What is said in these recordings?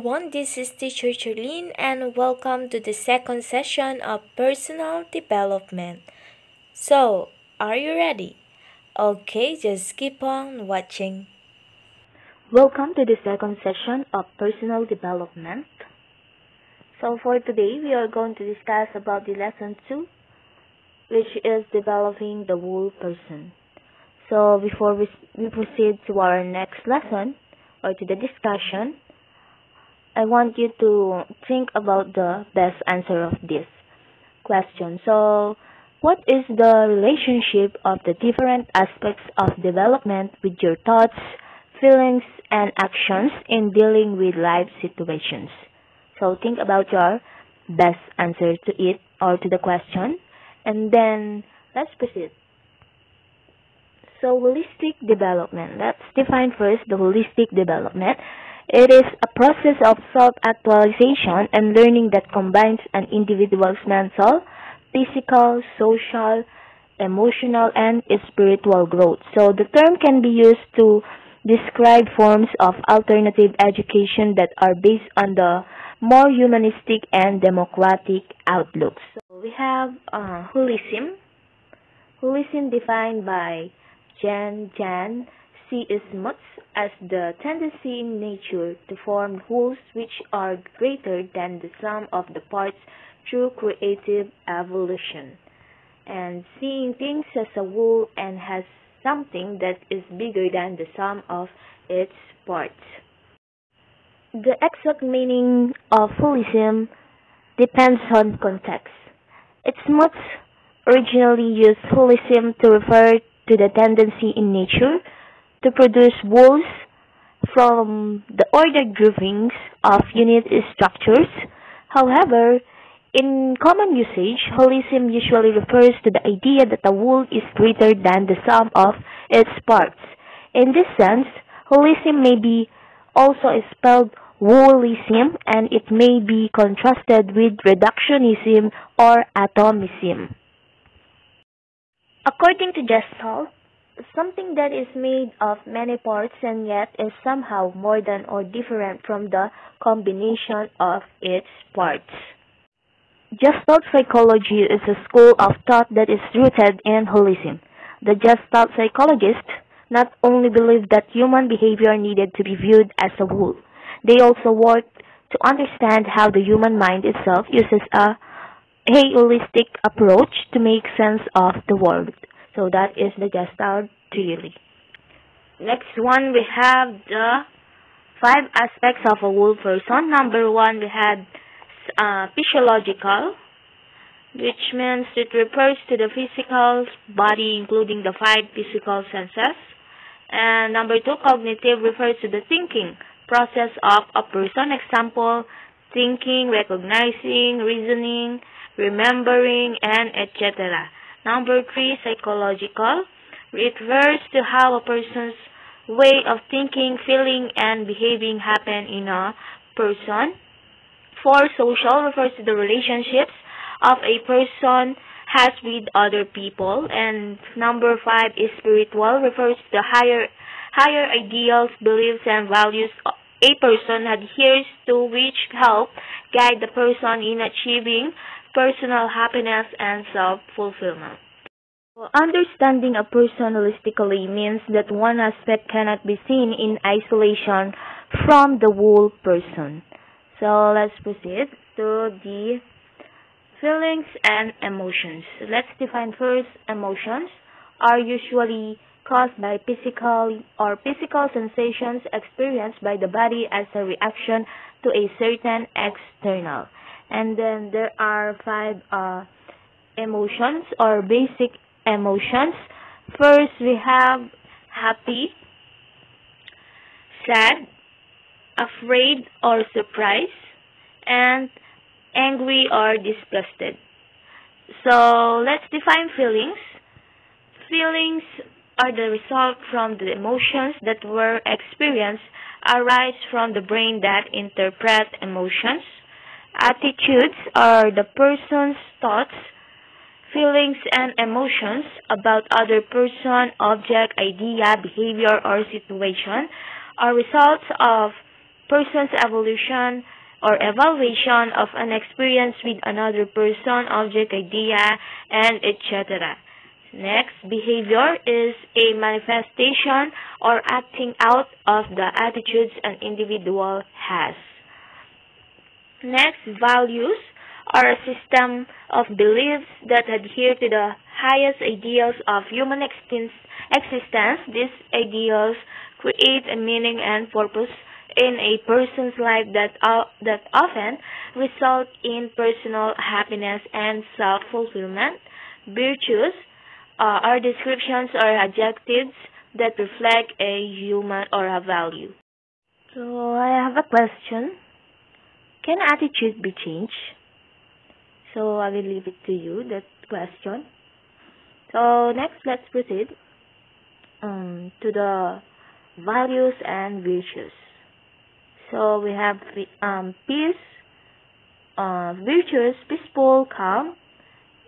everyone, this is teacher Charlene and welcome to the second session of personal development. So, are you ready? Okay, just keep on watching. Welcome to the second session of personal development. So for today, we are going to discuss about the lesson 2, which is developing the whole person. So before we, we proceed to our next lesson or to the discussion, I want you to think about the best answer of this question. So, what is the relationship of the different aspects of development with your thoughts, feelings, and actions in dealing with life situations? So, think about your best answer to it or to the question, and then let's proceed. So, holistic development. Let's define first the holistic development. It is a process of self-actualization and learning that combines an individual's mental, physical, social, emotional, and spiritual growth. So the term can be used to describe forms of alternative education that are based on the more humanistic and democratic outlooks. So we have uh, holism. Holism defined by Jan Jan C. Smuts as the tendency in nature to form wholes which are greater than the sum of the parts through creative evolution. And seeing things as a whole and has something that is bigger than the sum of its parts. The exact meaning of holism depends on context. Smuts originally used holism to refer to the tendency in nature to produce wholes from the ordered groupings of unit structures. However, in common usage, holism usually refers to the idea that a whole is greater than the sum of its parts. In this sense, holism may be also spelled wholism and it may be contrasted with reductionism or atomism. According to Gestalt, something that is made of many parts and yet is somehow more than or different from the combination of its parts. Gestalt psychology is a school of thought that is rooted in holism. The Gestalt psychologists not only believed that human behavior needed to be viewed as a whole, they also worked to understand how the human mind itself uses a holistic approach to make sense of the world. So that is the Gestalt theory. Next one, we have the five aspects of a whole person. Number one, we had uh, physiological, which means it refers to the physical body, including the five physical senses. And number two, cognitive refers to the thinking process of a person. Example, thinking, recognizing, reasoning, remembering, and etc. Number three, psychological. It refers to how a person's way of thinking, feeling, and behaving happen in a person. Four, social refers to the relationships of a person has with other people. And number five is spiritual, refers to the higher higher ideals, beliefs, and values a person adheres to which help guide the person in achieving personal happiness and self-fulfillment. Understanding a person holistically means that one aspect cannot be seen in isolation from the whole person. So let's proceed to the feelings and emotions. Let's define first emotions are usually caused by physical or physical sensations experienced by the body as a reaction to a certain external and then there are five uh, emotions or basic emotions. First, we have happy, sad, afraid or surprised, and angry or disgusted. So, let's define feelings. Feelings are the result from the emotions that were experienced arise from the brain that interpret emotions. Attitudes are the person's thoughts, feelings, and emotions about other person, object, idea, behavior, or situation are results of person's evolution or evaluation of an experience with another person, object, idea, and etc. Next, behavior is a manifestation or acting out of the attitudes an individual has. Next, values are a system of beliefs that adhere to the highest ideals of human existence. These ideals create a meaning and purpose in a person's life that, uh, that often result in personal happiness and self-fulfillment. Virtues uh, are descriptions or adjectives that reflect a human or a value. So I have a question. Can attitude be changed? So I will leave it to you, that question. So next, let's proceed um, to the values and virtues. So we have um, peace, uh, virtues, peaceful, calm,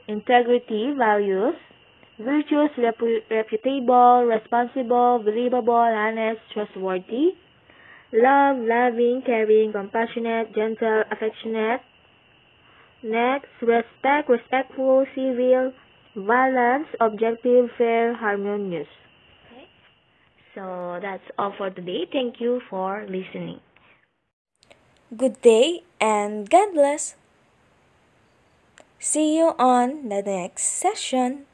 integrity, values, virtues, repu reputable, responsible, believable, honest, trustworthy, love, loving, caring, compassionate, gentle, affectionate. Next, respect, respectful, civil, balance, objective, fair, harmonious. Okay. So that's all for today. Thank you for listening. Good day and God bless. See you on the next session.